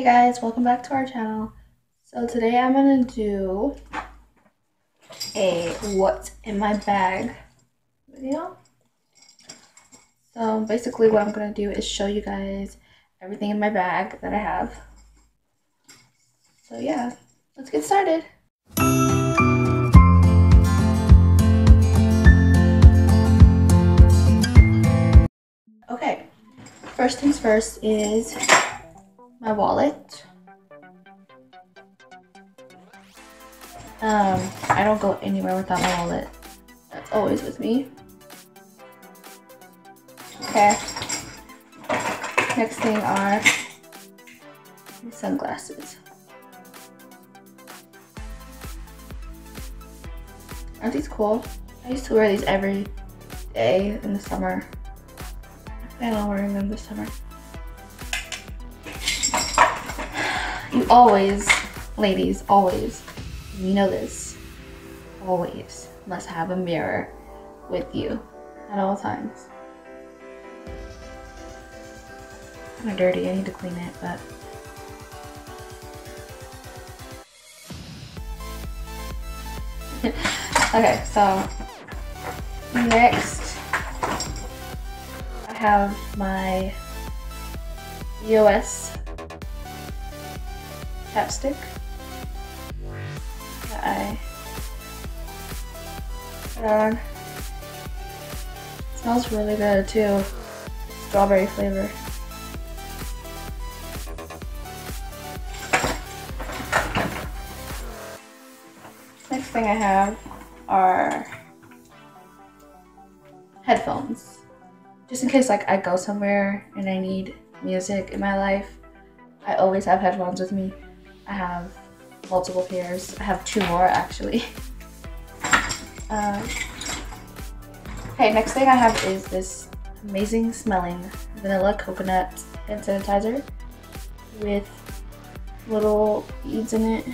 Hey guys, welcome back to our channel. So today I'm gonna do a what's in my bag video. So basically what I'm gonna do is show you guys everything in my bag that I have. So yeah, let's get started. Okay, first things first is my wallet. Um, I don't go anywhere without my wallet. That's always with me. Okay. Next thing are sunglasses. Aren't these cool? I used to wear these every day in the summer. I on wearing them this summer. You always, ladies, always, you know this, always must have a mirror with you at all times. Kind of dirty, I need to clean it, but. okay, so next I have my EOS chapstick that I put on. It smells really good too. Strawberry flavor. Next thing I have are headphones. Just in case like I go somewhere and I need music in my life, I always have headphones with me. I have multiple pairs. I have two more actually. Um, okay, next thing I have is this amazing smelling vanilla coconut hand sanitizer with little beads in it.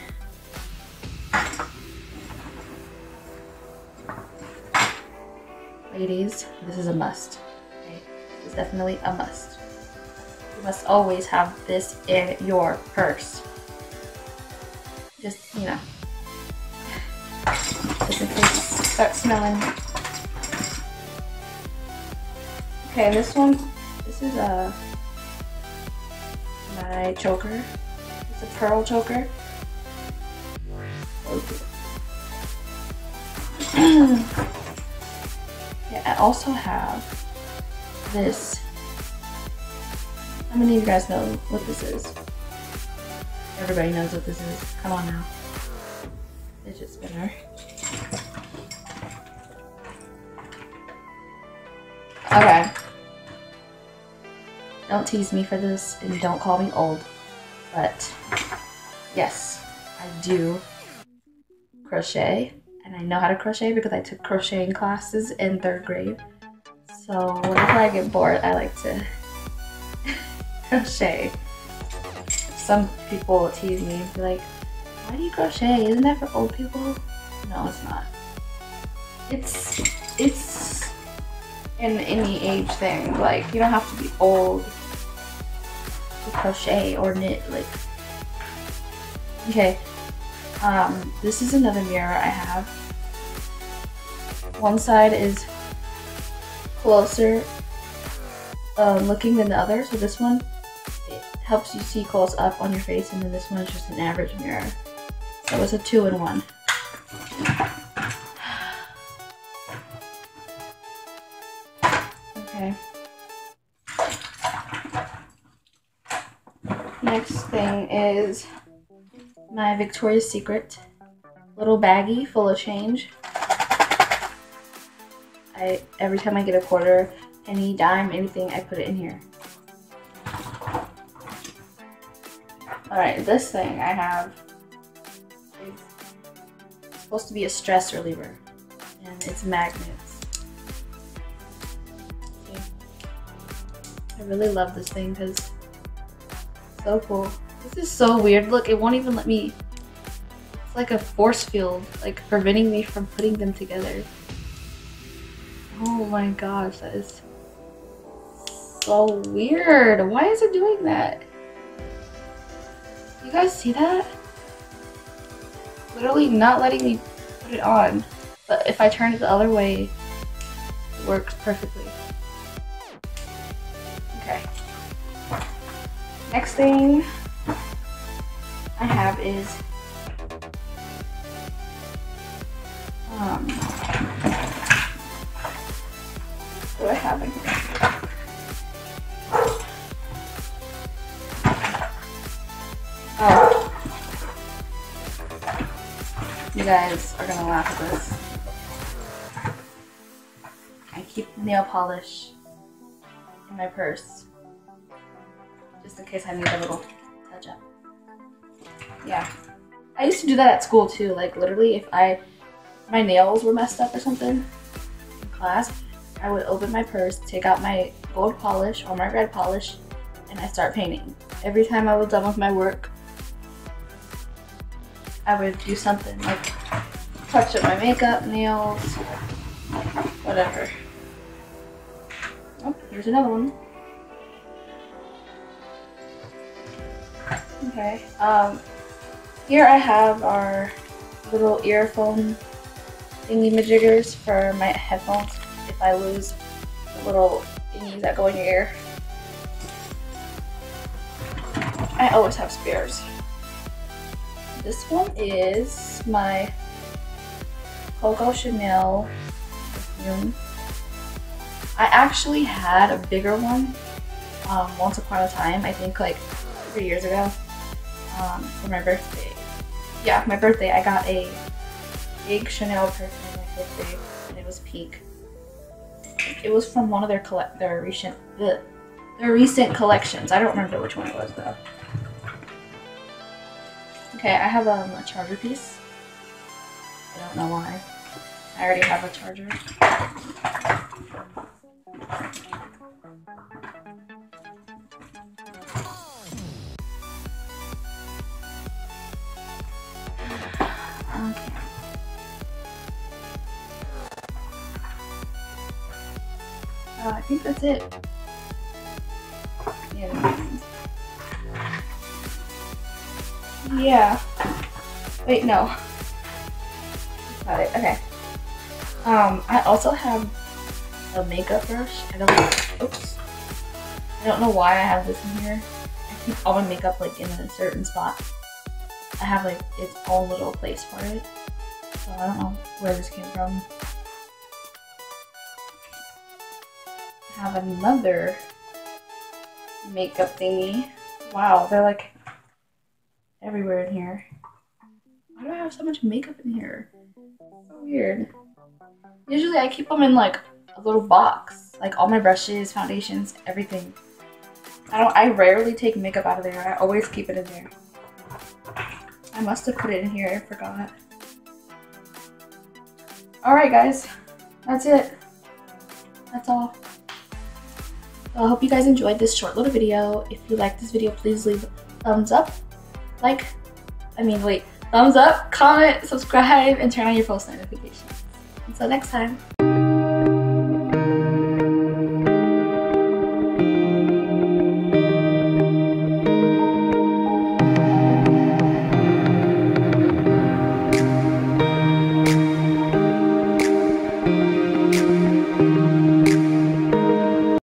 Ladies, this is a must. Okay? It's definitely a must. You must always have this in your purse just, you know, start smelling. Okay, this one, this is a, my choker. It's a pearl choker. yeah, I also have this. How many of you guys know what this is? Everybody knows what this is. Come on now. Fidget spinner. Okay. Don't tease me for this and don't call me old. But yes, I do crochet and I know how to crochet because I took crocheting classes in third grade. So whenever I get bored, I like to crochet some people tease me and be like, why do you crochet? Isn't that for old people? No, it's not. It's, it's an any age thing. Like, you don't have to be old to crochet or knit. Like, okay. Um, this is another mirror I have. One side is closer uh, looking than the other. So this one helps you see close up on your face and then this one is just an average mirror. So it's a two in one. Okay. Next thing is my Victoria's Secret little baggie full of change. I every time I get a quarter, penny, dime, anything, I put it in here. Alright, this thing I have is supposed to be a stress reliever. And it's magnets. I really love this thing because so cool. This is so weird. Look, it won't even let me... It's like a force field, like preventing me from putting them together. Oh my gosh, that is so weird. Why is it doing that? Guys see that? Literally not letting me put it on. But if I turn it the other way, it works perfectly. Okay. Next thing I have is um what do I have in here? Guys are gonna laugh at this. I keep nail polish in my purse. Just in case I need a little touch up. Yeah. I used to do that at school too. Like literally if I my nails were messed up or something in class, I would open my purse, take out my gold polish or my red polish, and I start painting. Every time I was done with my work, I would do something like touch up my makeup, nails, whatever. Oh, here's another one. Okay, um, here I have our little earphone thingy majiggers for my headphones if I lose the little thingies that go in your ear. I always have spares. This one is my Coco Chanel perfume. I actually had a bigger one um, once upon a time, I think like three years ago, um, for my birthday. Yeah, my birthday, I got a big Chanel perfume my birthday, and it was pink. It was from one of their collect their recent the their recent collections. I don't remember which one it was though. Okay, I have um, a charger piece. I don't know why. I already have a charger. Okay. Uh, I think that's it. Yeah. Yeah. Wait, no. Got it. Okay. Um, I also have a makeup brush. I don't. Oops. I don't know why I have this in here. I keep all my makeup like in a certain spot. I have like its own little place for it. So I don't know where this came from. I have another makeup thingy. Wow, they're like everywhere in here. Why do I have so much makeup in here? So weird. Usually I keep them in like a little box. Like all my brushes, foundations, everything. I don't I rarely take makeup out of there. I always keep it in there. I must have put it in here, I forgot. Alright guys, that's it. That's all. So I hope you guys enjoyed this short little video. If you like this video, please leave a thumbs up like, I mean, wait, thumbs up, comment, subscribe, and turn on your post notifications. Until next time.